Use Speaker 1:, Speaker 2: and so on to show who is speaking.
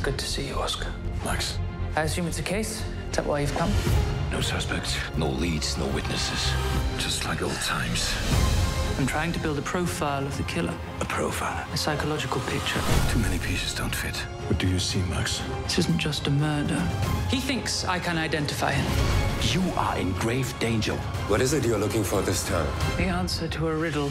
Speaker 1: It's good to see you, Oskar.
Speaker 2: Max.
Speaker 1: I assume it's a case? Is that why you've come?
Speaker 2: No suspects, no leads, no witnesses. Just like old times.
Speaker 1: I'm trying to build a profile of the killer,
Speaker 2: A profile.
Speaker 1: a psychological picture.
Speaker 2: Too many pieces don't fit. What do you see, Max?
Speaker 1: This isn't just a murder. He thinks I can identify him.
Speaker 2: You are in grave danger.
Speaker 3: What is it you're looking for this time?
Speaker 1: The answer to a riddle